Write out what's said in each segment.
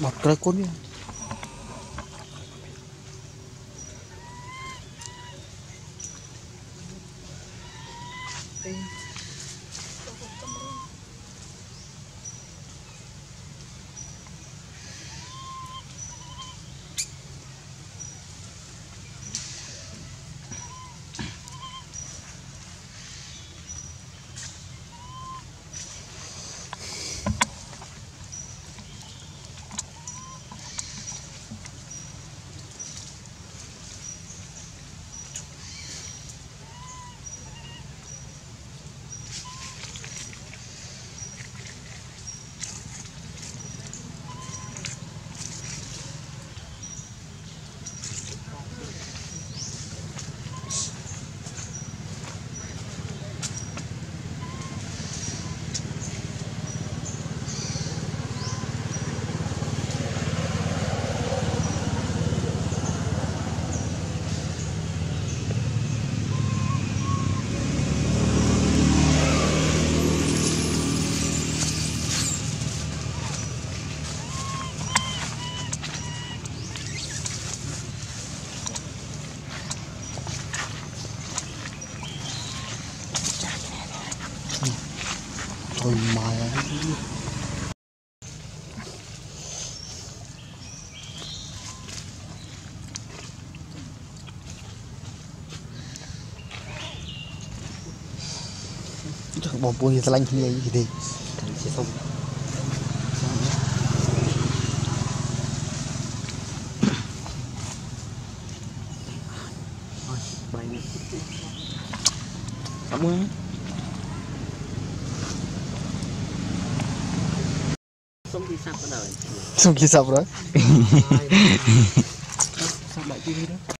মাত্রায় কমিয়ে mumpung kita lagi ini, ayuh kita. Kamu. Sungkisa pernah. Sungkisa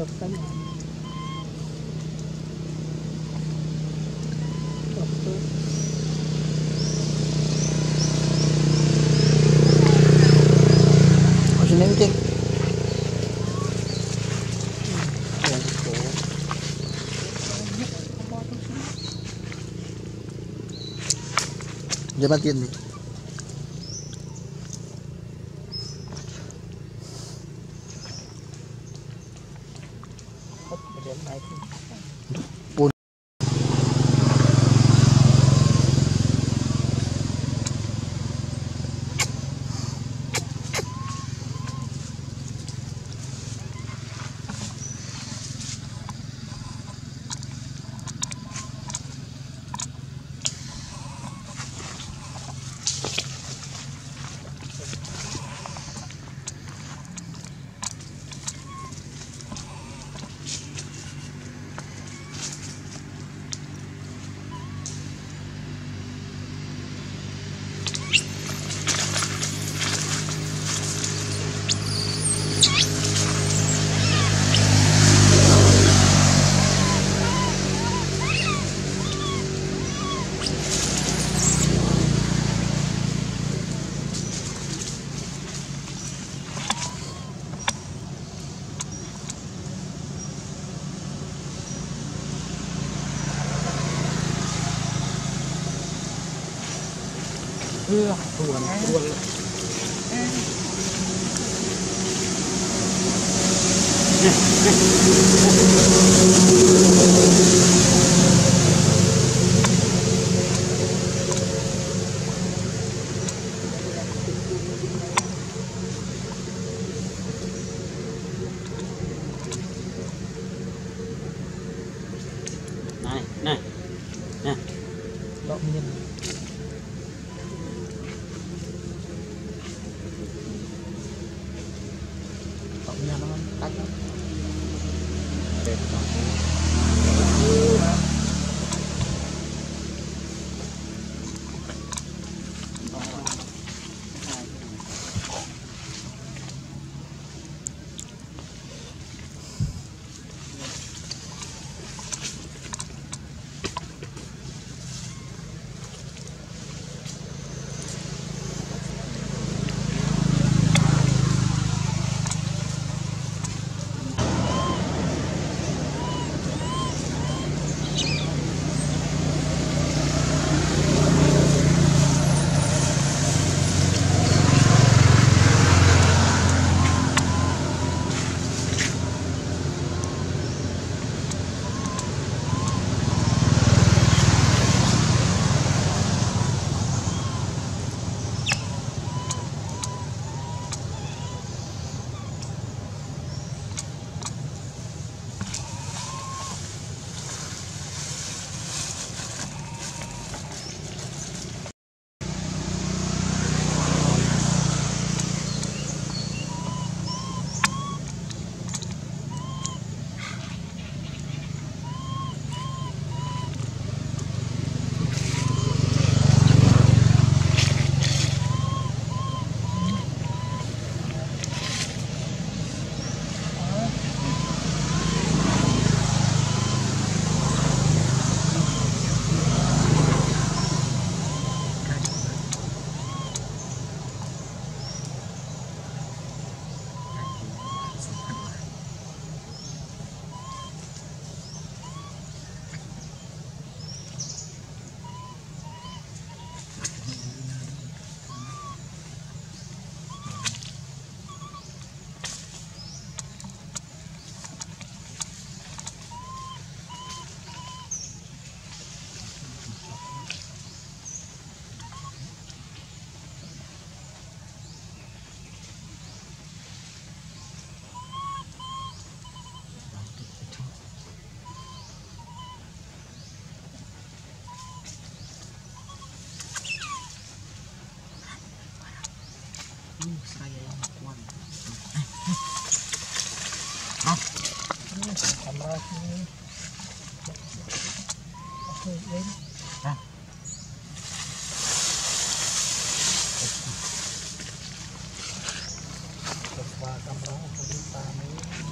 lagi. cái này. Apa kan bắt Ở đi Này, này. Dok Untuk.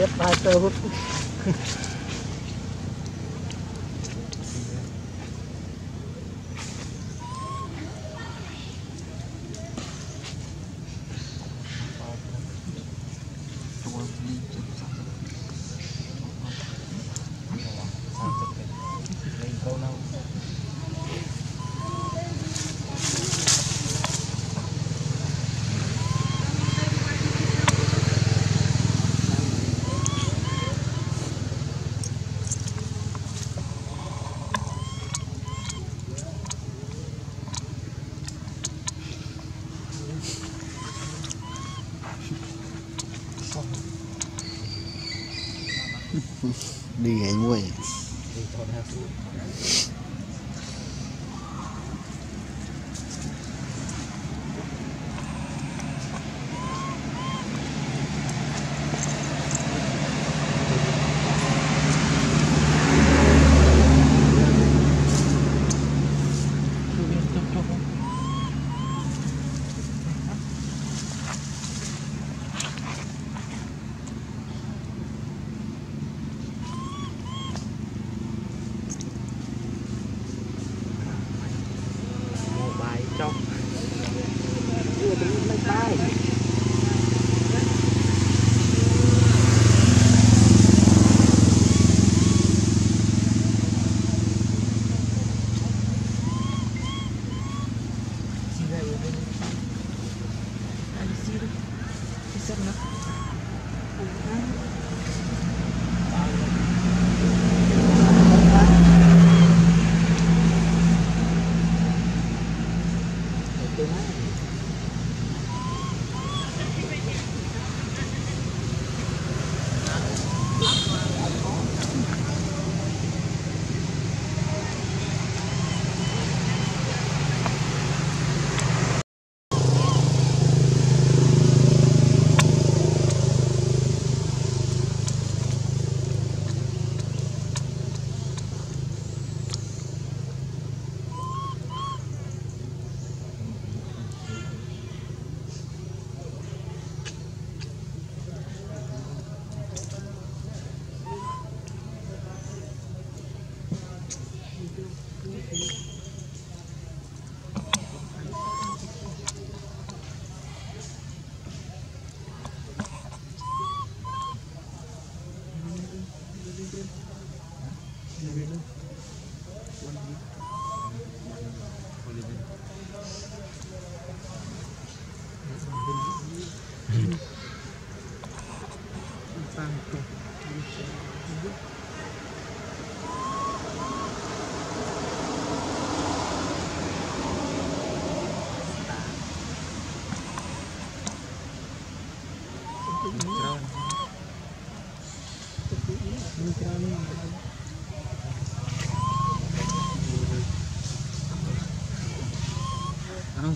Lihat pasal hut.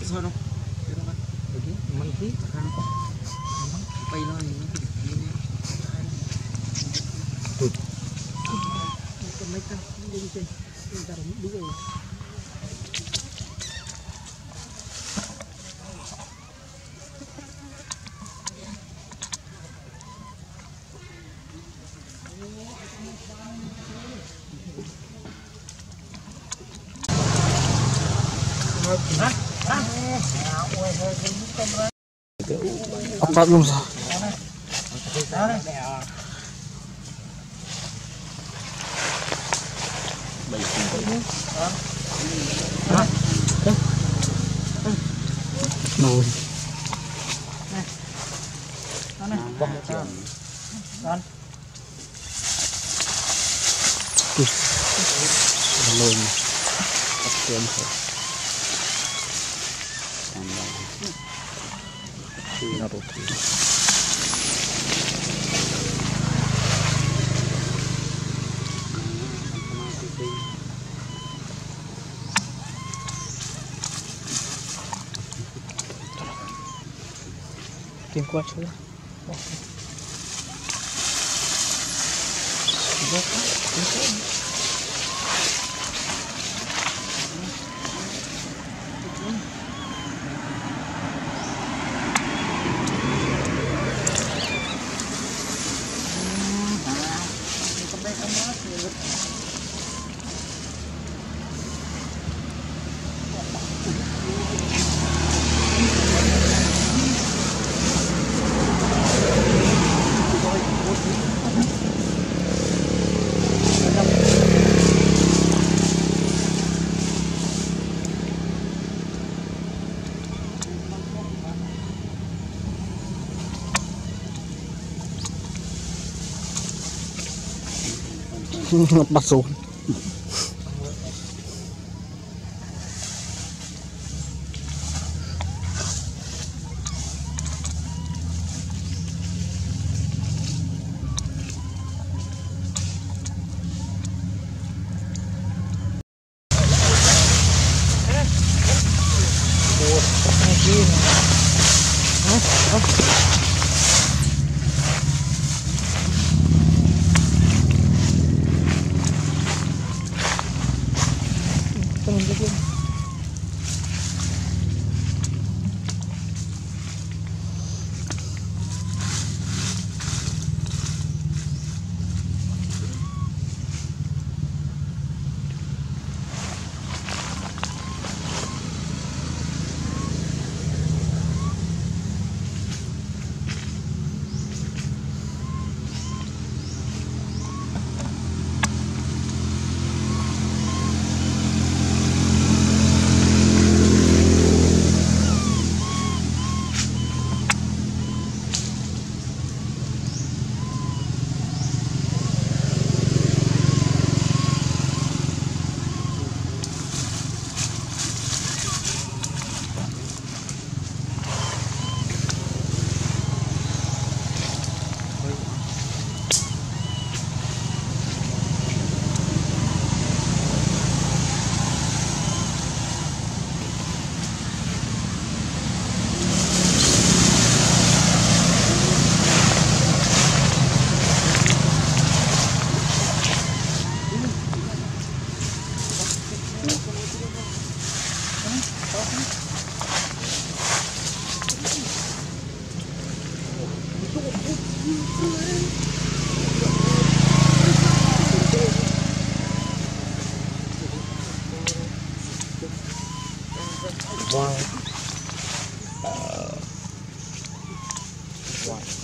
Sa ano pero kan Lagi, mangki. kan pay na ni ini May tang, hindi ko siya. Yung darang, dugay. Nồi. Nồi. Nồi. Nồi. pouquinho. Tem quatro lá. បាត់សូន Temen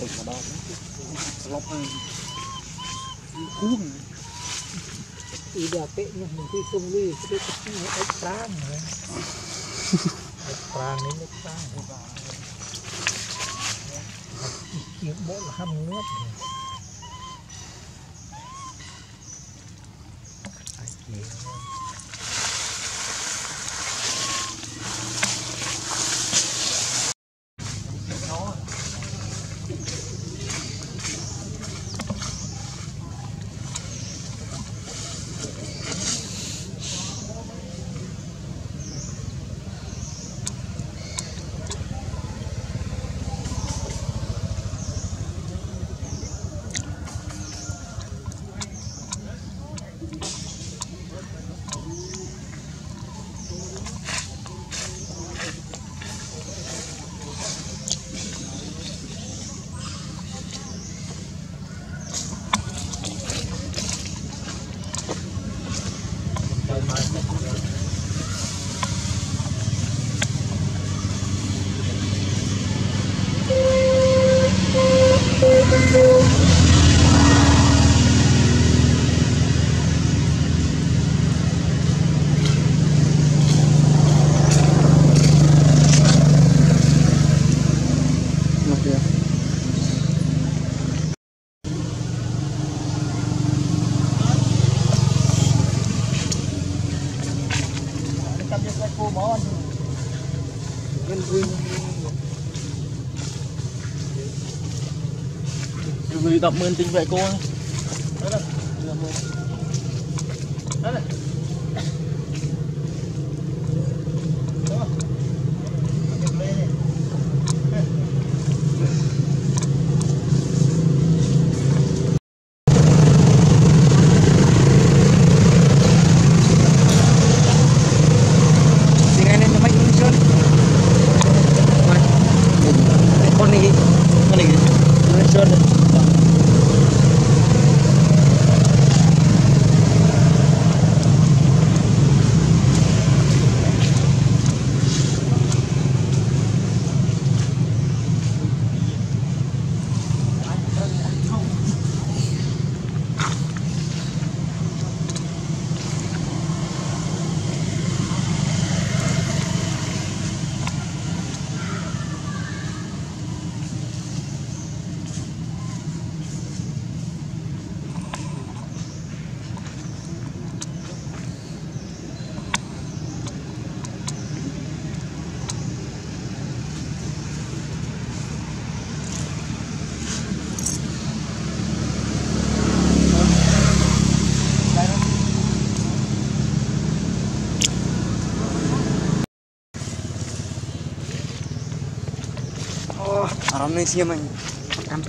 Wow, tỉnh ở đó. Lóc hơn. Cuốn. Ida pe nya mesti sungli kita ketemu ek này, Ek perang này perang. Chiếc bộ là hầm nước. Ai Người đọc tình vệ cô ơi. Rắm này xiêm anh Cam